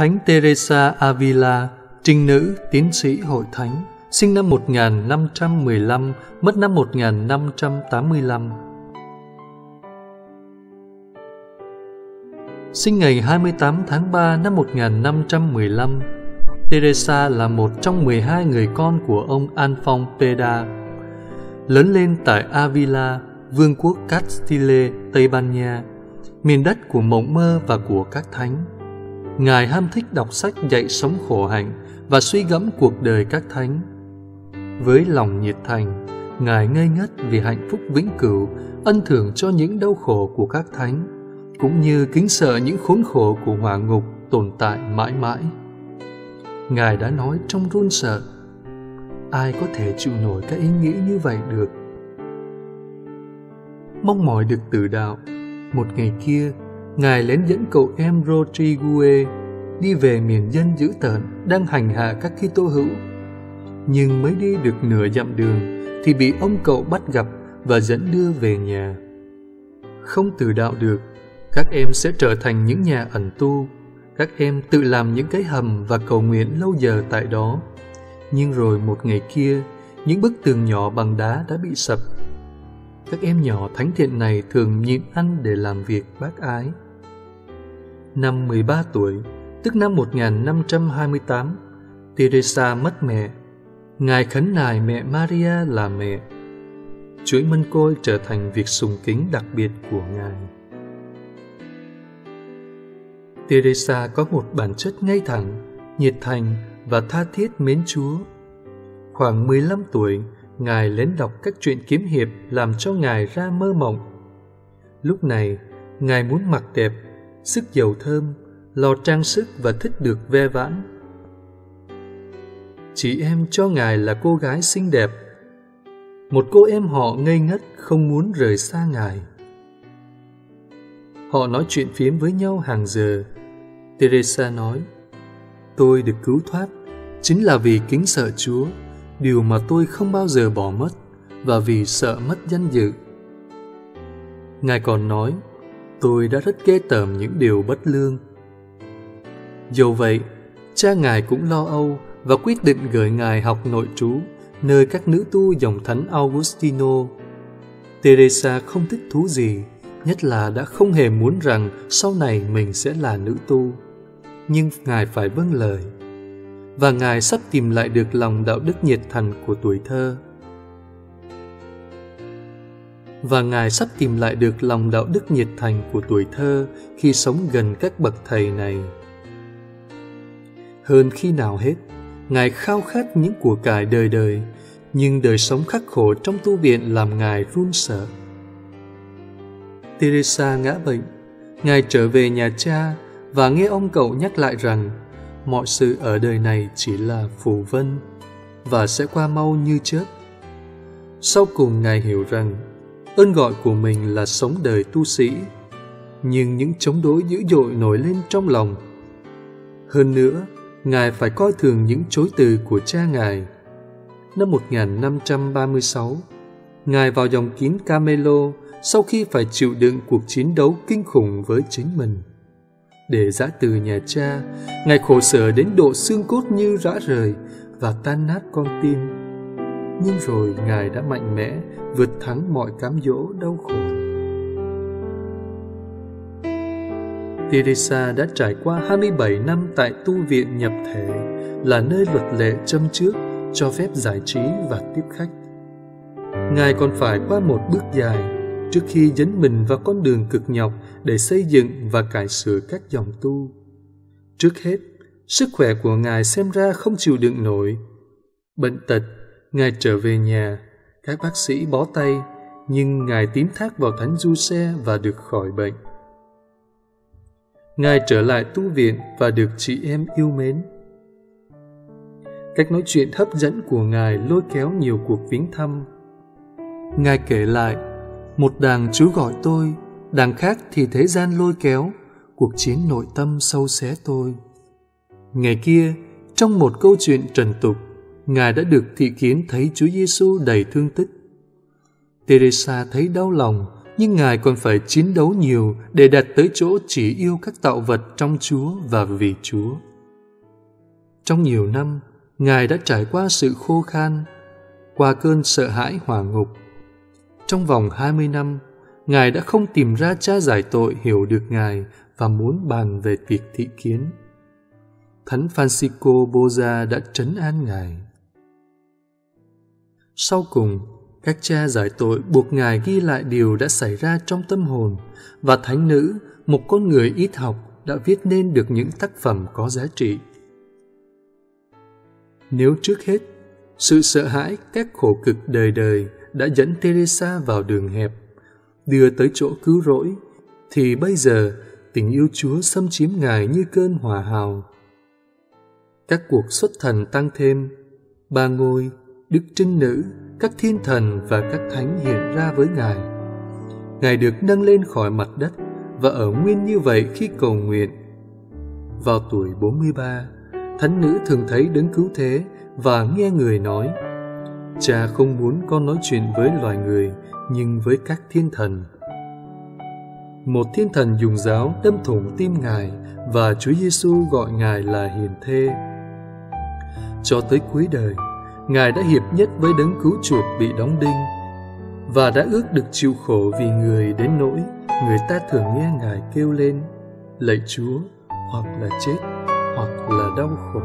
Thánh Teresa Avila, trinh nữ, tiến sĩ hội thánh, sinh năm 1515, mất năm 1585. Sinh ngày 28 tháng 3 năm 1515, Teresa là một trong 12 người con của ông Alphonse Peda. Lớn lên tại Avila, vương quốc Castile, Tây Ban Nha, miền đất của mộng mơ và của các thánh. Ngài ham thích đọc sách dạy sống khổ hạnh và suy gẫm cuộc đời các thánh. Với lòng nhiệt thành, Ngài ngây ngất vì hạnh phúc vĩnh cửu, ân thưởng cho những đau khổ của các thánh, cũng như kính sợ những khốn khổ của hỏa ngục tồn tại mãi mãi. Ngài đã nói trong run sợ, ai có thể chịu nổi các ý nghĩ như vậy được? Mong mỏi được tự đạo, một ngày kia, Ngài lén dẫn cậu em Rodrigue đi về miền dân dữ tợn đang hành hạ các Kitô hữu. Nhưng mới đi được nửa dặm đường thì bị ông cậu bắt gặp và dẫn đưa về nhà. Không tự đạo được, các em sẽ trở thành những nhà ẩn tu. Các em tự làm những cái hầm và cầu nguyện lâu giờ tại đó. Nhưng rồi một ngày kia, những bức tường nhỏ bằng đá đã bị sập các em nhỏ thánh thiện này thường nhịn ăn để làm việc bác ái. Năm 13 tuổi, tức năm 1528, Teresa mất mẹ. Ngài khấn nài mẹ Maria là mẹ. Chuỗi mân côi trở thành việc sùng kính đặc biệt của Ngài. Teresa có một bản chất ngay thẳng, nhiệt thành và tha thiết mến Chúa. Khoảng 15 tuổi, Ngài lén đọc các chuyện kiếm hiệp làm cho Ngài ra mơ mộng. Lúc này, Ngài muốn mặc đẹp, sức dầu thơm, lo trang sức và thích được ve vãn. Chị em cho Ngài là cô gái xinh đẹp. Một cô em họ ngây ngất không muốn rời xa Ngài. Họ nói chuyện phiếm với nhau hàng giờ. Teresa nói, Tôi được cứu thoát chính là vì kính sợ Chúa điều mà tôi không bao giờ bỏ mất và vì sợ mất danh dự. Ngài còn nói, tôi đã rất ghê tởm những điều bất lương. Dù vậy, cha Ngài cũng lo âu và quyết định gửi Ngài học nội trú nơi các nữ tu dòng thánh Augustino. Teresa không thích thú gì, nhất là đã không hề muốn rằng sau này mình sẽ là nữ tu. Nhưng Ngài phải vâng lời và Ngài sắp tìm lại được lòng đạo đức nhiệt thành của tuổi thơ. Và Ngài sắp tìm lại được lòng đạo đức nhiệt thành của tuổi thơ khi sống gần các bậc thầy này. Hơn khi nào hết, Ngài khao khát những của cải đời đời, nhưng đời sống khắc khổ trong tu viện làm Ngài run sợ. Teresa ngã bệnh, Ngài trở về nhà cha và nghe ông cậu nhắc lại rằng mọi sự ở đời này chỉ là phù vân và sẽ qua mau như chớp. Sau cùng Ngài hiểu rằng ơn gọi của mình là sống đời tu sĩ, nhưng những chống đối dữ dội nổi lên trong lòng. Hơn nữa, Ngài phải coi thường những chối từ của cha Ngài. Năm 1536, Ngài vào dòng kín Camelo sau khi phải chịu đựng cuộc chiến đấu kinh khủng với chính mình. Để giã từ nhà cha ngài khổ sở đến độ xương cốt như rã rời và tan nát con tim. Nhưng rồi ngài đã mạnh mẽ vượt thắng mọi cám dỗ đau khổ. Teresa đã trải qua 27 năm tại tu viện nhập thể là nơi luật lệ châm trước cho phép giải trí và tiếp khách. Ngài còn phải qua một bước dài trước khi dấn mình vào con đường cực nhọc để xây dựng và cải sửa các dòng tu. Trước hết, sức khỏe của Ngài xem ra không chịu đựng nổi. Bệnh tật, Ngài trở về nhà, các bác sĩ bó tay, nhưng Ngài tín thác vào Thánh Du Xe và được khỏi bệnh. Ngài trở lại tu viện và được chị em yêu mến. Cách nói chuyện hấp dẫn của Ngài lôi kéo nhiều cuộc viếng thăm. Ngài kể lại một đàng chú gọi tôi, đàng khác thì thế gian lôi kéo, cuộc chiến nội tâm sâu xé tôi. Ngày kia, trong một câu chuyện trần tục, Ngài đã được thị kiến thấy Chúa Giêsu đầy thương tích. Teresa thấy đau lòng, nhưng Ngài còn phải chiến đấu nhiều để đạt tới chỗ chỉ yêu các tạo vật trong Chúa và vì Chúa. Trong nhiều năm, Ngài đã trải qua sự khô khan, qua cơn sợ hãi hỏa ngục. Trong vòng 20 năm, Ngài đã không tìm ra cha giải tội hiểu được Ngài và muốn bàn về việc thị kiến. Thánh Francisco Boza đã trấn an Ngài. Sau cùng, các cha giải tội buộc Ngài ghi lại điều đã xảy ra trong tâm hồn và thánh nữ, một con người ít học, đã viết nên được những tác phẩm có giá trị. Nếu trước hết, sự sợ hãi các khổ cực đời đời đã dẫn Teresa vào đường hẹp, đưa tới chỗ cứu rỗi, thì bây giờ tình yêu Chúa xâm chiếm Ngài như cơn hòa hào. Các cuộc xuất thần tăng thêm, ba ngôi, đức trinh nữ, các thiên thần và các thánh hiện ra với Ngài. Ngài được nâng lên khỏi mặt đất và ở nguyên như vậy khi cầu nguyện. Vào tuổi 43, thánh nữ thường thấy đấng cứu thế và nghe người nói Cha không muốn con nói chuyện với loài người nhưng với các thiên thần. Một thiên thần dùng giáo đâm thủng tim Ngài và Chúa Giêsu gọi Ngài là hiền thê. Cho tới cuối đời, Ngài đã hiệp nhất với đấng cứu chuộc bị đóng đinh và đã ước được chịu khổ vì người đến nỗi người ta thường nghe Ngài kêu lên lạy Chúa hoặc là chết hoặc là đau khổ.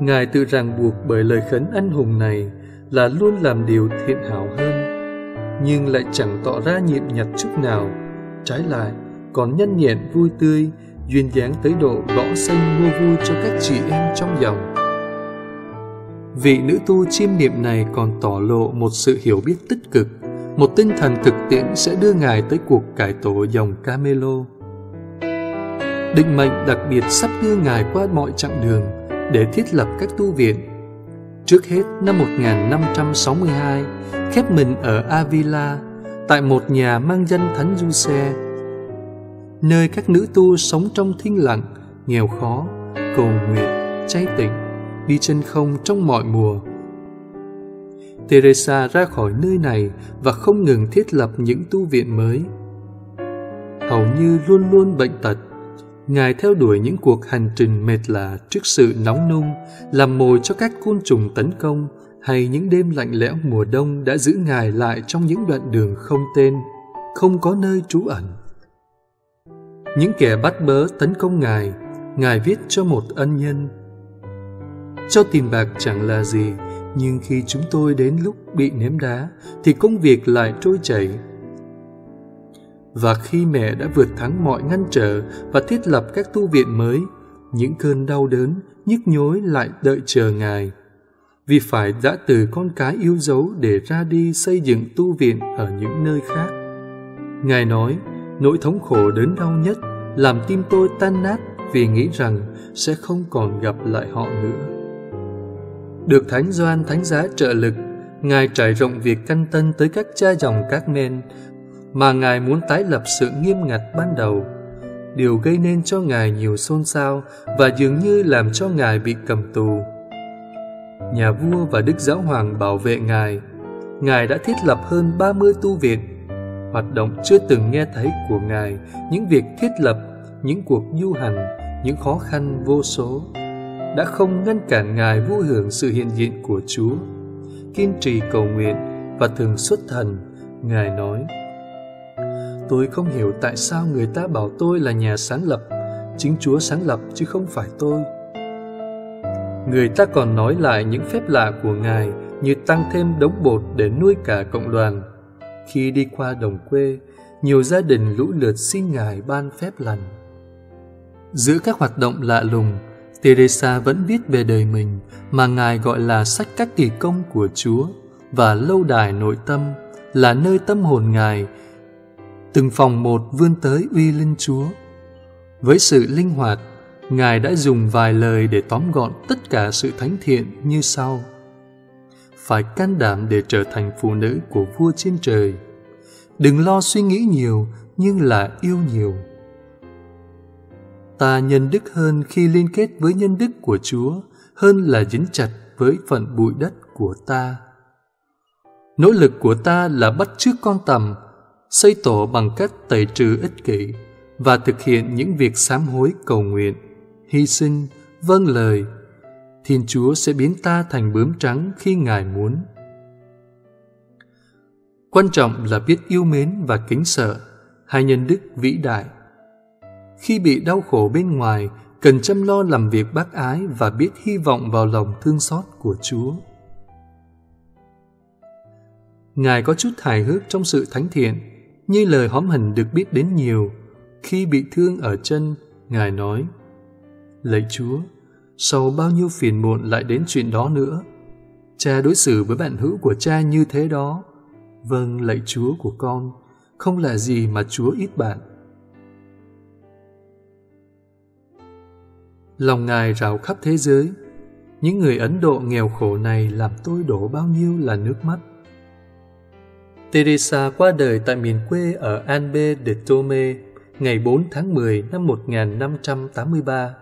Ngài tự ràng buộc bởi lời khấn anh hùng này là luôn làm điều thiện hảo hơn, nhưng lại chẳng tỏ ra nhiệm nhặt chút nào. Trái lại, còn nhân nhẹn vui tươi, duyên dáng tới độ gõ xanh mua vui cho các chị em trong dòng. Vị nữ tu chiêm niệm này còn tỏ lộ một sự hiểu biết tích cực, một tinh thần thực tiễn sẽ đưa ngài tới cuộc cải tổ dòng Camelo. Định mệnh đặc biệt sắp đưa ngài qua mọi chặng đường để thiết lập các tu viện. Trước hết năm 1562, khép mình ở Avila, tại một nhà mang danh Thánh Giuse, nơi các nữ tu sống trong thinh lặng, nghèo khó, cầu nguyện, cháy tịnh, đi chân không trong mọi mùa. Teresa ra khỏi nơi này và không ngừng thiết lập những tu viện mới. Hầu như luôn luôn bệnh tật, Ngài theo đuổi những cuộc hành trình mệt lạ trước sự nóng nung, làm mồi cho các côn trùng tấn công, hay những đêm lạnh lẽo mùa đông đã giữ Ngài lại trong những đoạn đường không tên, không có nơi trú ẩn. Những kẻ bắt bớ tấn công Ngài, Ngài viết cho một ân nhân. Cho tiền bạc chẳng là gì, nhưng khi chúng tôi đến lúc bị ném đá, thì công việc lại trôi chảy, và khi mẹ đã vượt thắng mọi ngăn trở và thiết lập các tu viện mới, những cơn đau đớn, nhức nhối lại đợi chờ Ngài. Vì phải đã từ con cái yêu dấu để ra đi xây dựng tu viện ở những nơi khác. Ngài nói, nỗi thống khổ đớn đau nhất làm tim tôi tan nát vì nghĩ rằng sẽ không còn gặp lại họ nữa. Được Thánh Doan Thánh Giá trợ lực, Ngài trải rộng việc căn tân tới các cha dòng các men mà Ngài muốn tái lập sự nghiêm ngặt ban đầu. Điều gây nên cho Ngài nhiều xôn xao và dường như làm cho Ngài bị cầm tù. Nhà vua và Đức Giáo Hoàng bảo vệ Ngài. Ngài đã thiết lập hơn 30 tu viện. Hoạt động chưa từng nghe thấy của Ngài, những việc thiết lập, những cuộc du hành, những khó khăn vô số đã không ngăn cản Ngài vui hưởng sự hiện diện của Chúa. Kiên trì cầu nguyện và thường xuất thần, Ngài nói, Tôi không hiểu tại sao người ta bảo tôi là nhà sáng lập, chính Chúa sáng lập chứ không phải tôi. Người ta còn nói lại những phép lạ của Ngài như tăng thêm đống bột để nuôi cả cộng đoàn. Khi đi qua đồng quê, nhiều gia đình lũ lượt xin Ngài ban phép lành. Giữa các hoạt động lạ lùng, Teresa vẫn viết về đời mình mà Ngài gọi là sách các kỳ công của Chúa và lâu đài nội tâm là nơi tâm hồn Ngài từng phòng một vươn tới uy linh Chúa. Với sự linh hoạt, Ngài đã dùng vài lời để tóm gọn tất cả sự thánh thiện như sau. Phải can đảm để trở thành phụ nữ của vua trên trời. Đừng lo suy nghĩ nhiều, nhưng là yêu nhiều. Ta nhân đức hơn khi liên kết với nhân đức của Chúa, hơn là dính chặt với phận bụi đất của ta. Nỗ lực của ta là bắt chước con tầm, xây tổ bằng cách tẩy trừ ích kỷ và thực hiện những việc sám hối cầu nguyện, hy sinh, vâng lời, Thiên Chúa sẽ biến ta thành bướm trắng khi Ngài muốn. Quan trọng là biết yêu mến và kính sợ, hai nhân đức vĩ đại. Khi bị đau khổ bên ngoài, cần chăm lo làm việc bác ái và biết hy vọng vào lòng thương xót của Chúa. Ngài có chút hài hước trong sự thánh thiện, như lời hóm hình được biết đến nhiều. Khi bị thương ở chân, Ngài nói, Lạy Chúa, sau bao nhiêu phiền muộn lại đến chuyện đó nữa. Cha đối xử với bạn hữu của cha như thế đó. Vâng, lạy Chúa của con, không là gì mà Chúa ít bạn. Lòng Ngài rào khắp thế giới. Những người Ấn Độ nghèo khổ này làm tôi đổ bao nhiêu là nước mắt. Teresa qua đời tại miền quê ở Anbe de Tome ngày 4 tháng 10 năm 1583.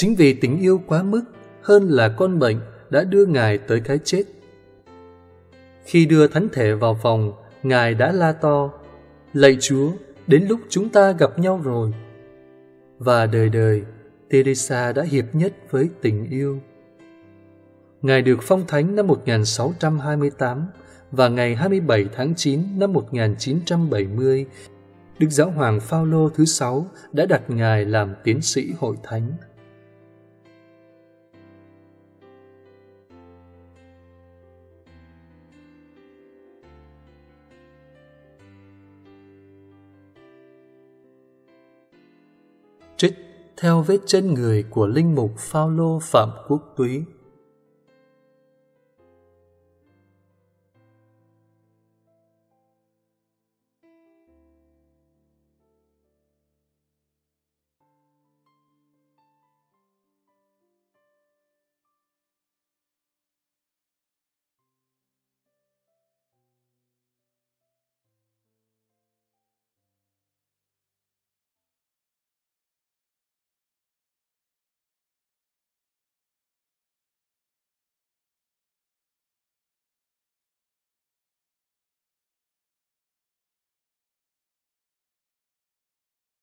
Chính vì tình yêu quá mức hơn là con bệnh đã đưa Ngài tới cái chết. Khi đưa thánh thể vào phòng, Ngài đã la to, Lạy Chúa, đến lúc chúng ta gặp nhau rồi. Và đời đời, Teresa đã hiệp nhất với tình yêu. Ngài được phong thánh năm 1628 và ngày 27 tháng 9 năm 1970, Đức Giáo Hoàng Phaolô thứ sáu đã đặt Ngài làm tiến sĩ hội thánh. Theo vết chân người của linh mục Phaolô Phạm Quốc Túy.